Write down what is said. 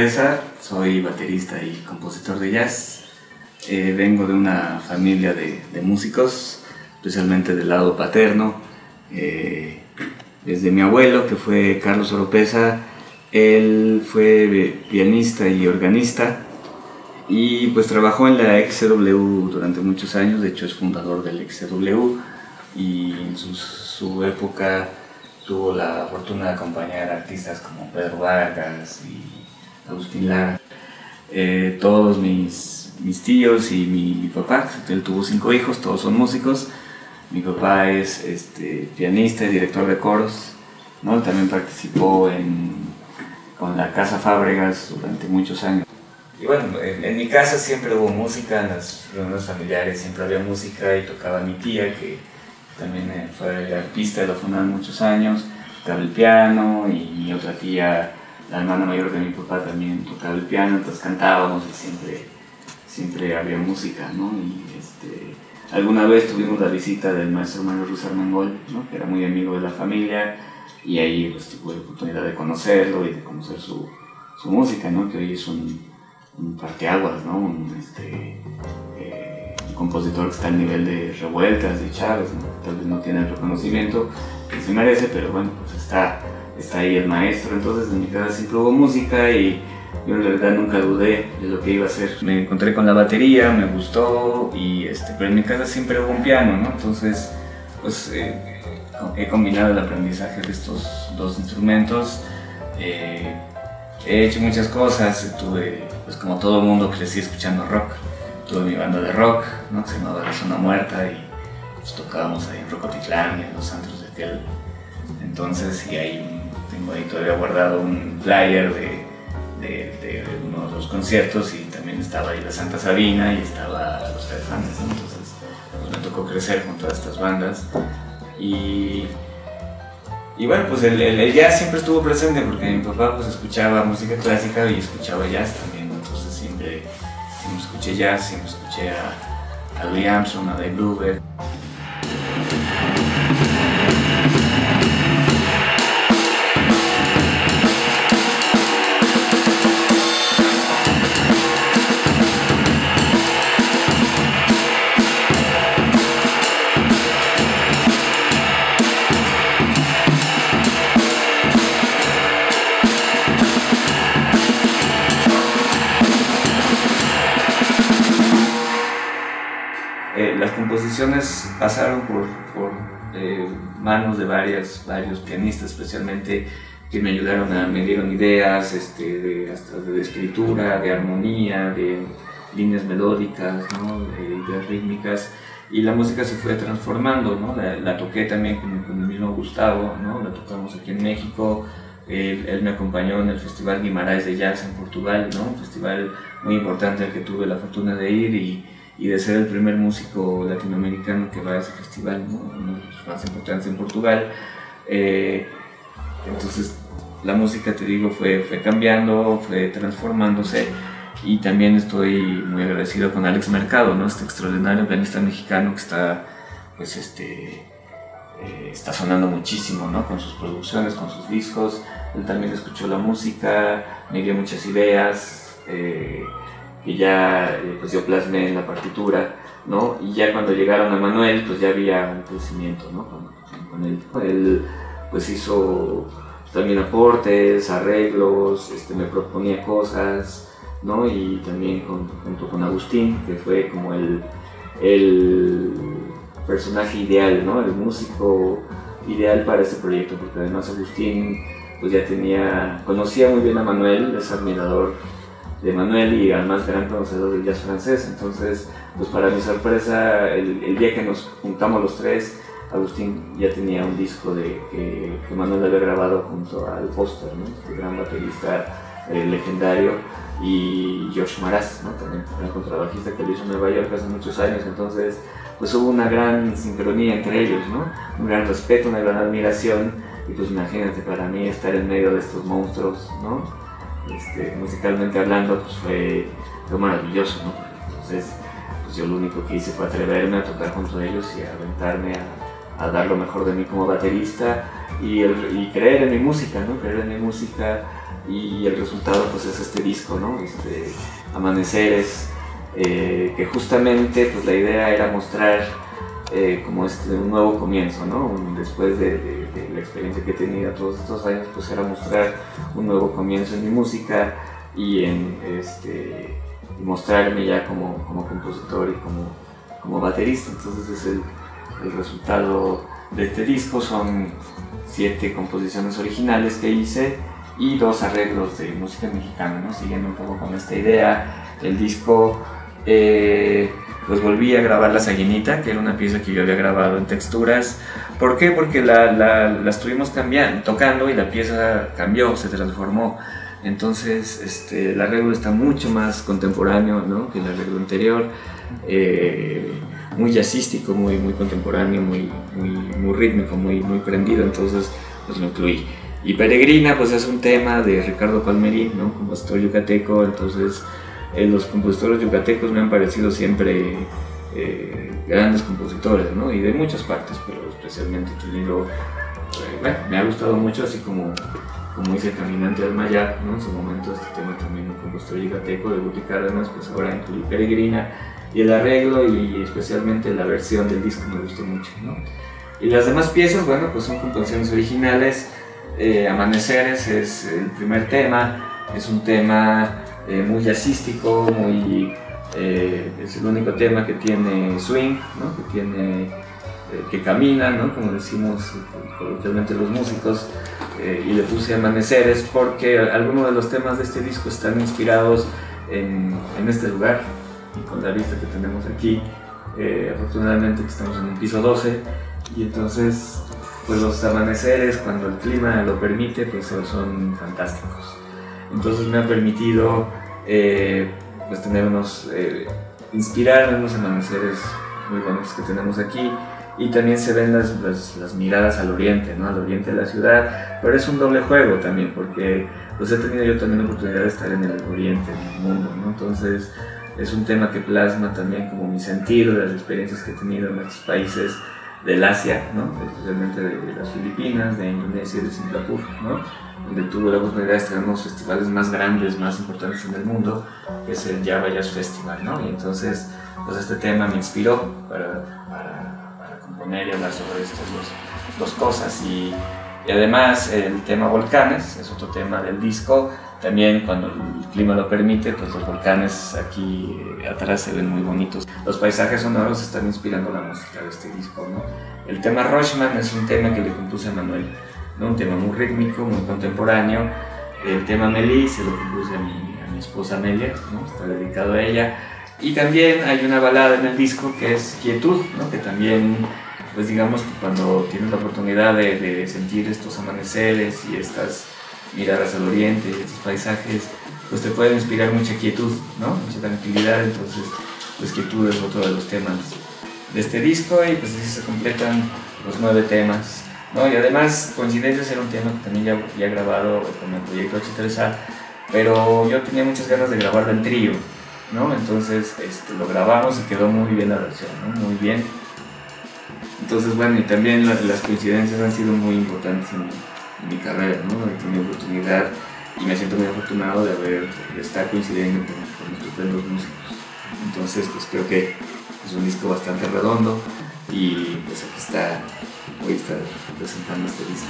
eh, soy baterista y compositor de jazz. Eh, vengo de una familia de, músicos, especialmente del lado paterno. Eh, desde mi abuelo, que fue Carlos Oropesa, él fue pianista y organista y pues trabajó en la XCW durante muchos años, de hecho es fundador del XCW y en su, época tuvo la fortuna de acompañar artistas como Pedro Vargas y Agustín Lara. Eh, todos mis, mis tíos y mi, papá, él tuvo cinco hijos, todos son músicos. Mi papá es este, pianista y director de coros, ¿no? también participó en, con la Casa Fábregas durante muchos años. Y bueno, en, mi casa siempre hubo música, en las reuniones familiares siempre había música y tocaba mi tía, que también eh, fue artista de la fundación muchos años, tocaba el piano y mi otra tía, la hermana mayor de mi papá también tocaba el piano, entonces cantábamos y siempre, siempre había música, ¿no? Y este, alguna vez tuvimos la visita del maestro Manuel Ruzar Mangol, ¿no? que era muy amigo de la familia, y ahí pues, tuve la oportunidad de conocerlo y de conocer su, su música, ¿no? que hoy es un, un parteaguas, ¿no? Un, este, eh, compositor que está al nivel de revueltas, de Chávez, tal vez no tiene el reconocimiento que se merece, pero bueno, pues está, está ahí el maestro, entonces en mi casa siempre hubo música y yo en realidad nunca dudé de lo que iba a hacer. Me encontré con la batería, me gustó, y este, pero en mi casa siempre hubo un piano, ¿no? Entonces, pues eh, he combinado el aprendizaje de estos dos instrumentos. Eh, he hecho muchas cosas, tuve, pues como todo el mundo crecí escuchando rock. Tuve mi banda de rock, ¿no? que se llamaba La Zona Muerta y pues, tocábamos ahí en Rocotitlán y en los antros de aquel entonces y ahí tengo ahí todavía guardado un flyer de, de, uno de los conciertos y también estaba ahí la Santa Sabina y estaba los Caifanes, entonces pues, me tocó crecer con todas estas bandas. Y y bueno, pues el, el, jazz siempre estuvo presente porque mi papá pues escuchaba música clásica y escuchaba jazz también, entonces siempre, siempre escuché jazz, siempre escuché a, a Louis Armstrong, a Dave Brubeck. composiciones pasaron por, eh, manos de varios pianistas, especialmente que me ayudaron a, me dieron ideas este, de, hasta de escritura, de armonía, de líneas melódicas, ¿no? de ideas rítmicas, y la música se fue transformando, ¿no? la, toqué también con, con, el mismo Gustavo, ¿no? la tocamos aquí en México, él, él, me acompañó en el Festival Guimarães de Jazz en Portugal, ¿no? un festival muy importante al que tuve la fortuna de ir y y de ser el primer músico latinoamericano que va a ese festival, uno de los más importantes en Portugal. Eh, entonces la música, te digo, fue, fue cambiando, fue transformándose y también estoy muy agradecido con Alex Mercado, ¿no? este extraordinario pianista mexicano que está, pues, este, eh, está sonando muchísimo ¿no? con sus producciones, con sus discos. Él también escuchó la música, me dio muchas ideas. Eh, que ya eh, pues yo plasmé en la partitura, ¿no? Y ya cuando llegaron a Manuel, pues ya había un crecimiento, ¿no? Con, él. pues hizo también aportes, arreglos, este, me proponía cosas, ¿no? Y también junto con Agustín, que fue como el, el personaje ideal, ¿no? El músico ideal para este proyecto, porque además Agustín pues ya tenía, conocía muy bien a Manuel, es admirador de Manuel y al más gran conocedor del jazz francés. Entonces, pues para mi sorpresa, el, día que nos juntamos los tres, Agustín ya tenía un disco de, que, Manuel había grabado junto al Foster, ¿no? este gran baterista eh, legendario, y Josh Maras, ¿no? también gran contrabajista que lo hizo en Nueva York hace muchos años. Entonces, pues hubo una gran sincronía entre ellos, ¿no? un gran respeto, una gran admiración. Y pues imagínate, para mí estar en medio de estos monstruos, ¿no? Este, musicalmente hablando, pues fue, maravilloso, ¿no? Entonces, pues yo lo único que hice fue atreverme a tocar junto a ellos y a aventarme a, dar lo mejor de mí como baterista y, y, creer en mi música, ¿no? Creer en mi música, y el resultado pues es este disco, ¿no? Este, Amaneceres, eh, que justamente pues la idea era mostrar eh, como este, un nuevo comienzo, ¿no? Después de, la experiencia que he tenido todos estos años, pues era mostrar un nuevo comienzo en mi música y en este, mostrarme ya como, como compositor y como, como baterista. Entonces es el, el resultado de este disco, son siete composiciones originales que hice y dos arreglos de música mexicana, ¿no? siguiendo un poco con esta idea. El disco eh, pues volví a grabar La Saguinita, que era una pieza que yo había grabado en texturas. ¿Por qué? Porque la, la, estuvimos cambiando, tocando y la pieza cambió, se transformó. Entonces este, el arreglo está mucho más contemporáneo ¿no? que el arreglo anterior, eh, muy jazzístico, muy, muy contemporáneo, muy, muy, muy rítmico, muy, muy prendido, entonces pues lo incluí. Y Peregrina pues es un tema de Ricardo Palmerín, ¿no? compositor yucateco, entonces eh, los compositores yucatecos me han parecido siempre eh, grandes compositores, ¿no? Y de muchas partes, pero especialmente Tulio, eh, bueno, me ha gustado mucho, así como, como dice Caminante del Mayar, ¿no? En su momento este tema también un compositor yucateco de Guti Cárdenas, pues ahora incluye Peregrina, y el arreglo y especialmente la versión del disco me gustó mucho, ¿no? Y las demás piezas, bueno, pues son composiciones originales, Amaneceres es el primer tema, es un tema eh, muy jazzístico, muy, eh, es el único tema que tiene swing, que, tiene, eh, que camina, como decimos coloquialmente los músicos, y le puse amaneceres porque algunos de los temas de este disco están inspirados en, en este lugar y con la vista que tenemos aquí. afortunadamente estamos en el piso 12 y entonces pues los amaneceres cuando el clima lo permite pues son fantásticos. Entonces me ha permitido eh, pues tener unos, eh, inspirar unos amaneceres muy bonitos que tenemos aquí y también se ven las, las, miradas al oriente, ¿no? al oriente de la ciudad, pero es un doble juego también porque pues he tenido yo también la oportunidad de estar en el oriente, en el mundo, ¿no? entonces es un tema que plasma también como mi sentido las experiencias que he tenido en estos países del Asia, ¿no? especialmente de, las Filipinas, de Indonesia de Singapur, ¿no? donde tuve la oportunidad de estar en los festivales más grandes, más importantes en el mundo, que es el Java Jazz Festival. ¿no? Y entonces pues este tema me inspiró para, para, para componer y hablar sobre estas dos, dos cosas. Y, y además el tema volcanes es otro tema del disco. También cuando el clima lo permite, pues los volcanes aquí eh, atrás se ven muy bonitos. Los paisajes sonoros están inspirando la música de este disco. ¿no? El tema Rochman es un tema que le compuse a Manuel, ¿no? un tema muy rítmico, muy contemporáneo. El tema Meli se lo compuse a mi, a mi esposa Amelia, ¿no? está dedicado a ella. Y también hay una balada en el disco que es Quietud, ¿no? que también, pues digamos que cuando tienes la oportunidad de, de sentir estos amaneceres y estas miradas al oriente, estos paisajes, pues te pueden inspirar mucha quietud, ¿no? Mucha tranquilidad, entonces pues quietud es otro de los temas de este disco y pues así se completan los nueve temas, ¿no? Y además Coincidencias era un tema que también ya había grabado con el proyecto H3A, pero yo tenía muchas ganas de grabarlo en trío, ¿no? Entonces este, lo grabamos y quedó muy bien la versión, ¿no? Muy bien. Entonces bueno, y también las coincidencias han sido muy importantes en mi carrera, ¿no? He tenido oportunidad y me siento muy afortunado de haber de estar coincidiendo con, con estupendos músicos. Entonces, pues creo que es un disco bastante redondo y pues aquí está, voy a estar presentando este disco.